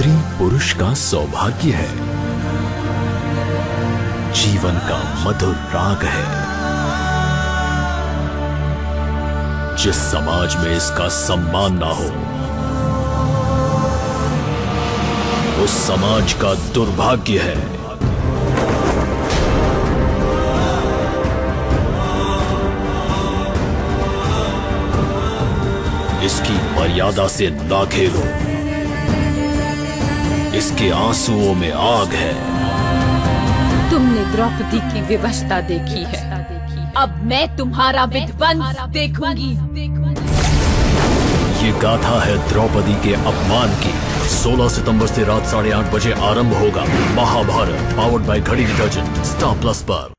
स्त्री पुरुष का सौभाग्य है। जीवन का मधुर राग है। जिस समाज में इसका सम्मान ना हो, उस समाज का दुर्भाग्य है। इसकी मर्यादा से ना खेलो इसके आंसुओं में आग है। तुमने द्रौपदी की विवशता देखी है। अब मैं तुम्हारा विध्वंस देखूँगी। ये गाथा है द्रौपदी के अपमान की। 16 सितंबर से रात साढ़े आठ बजे आरंभ होगा Mahabharat powered by Ghadi detergent Star Plus पर।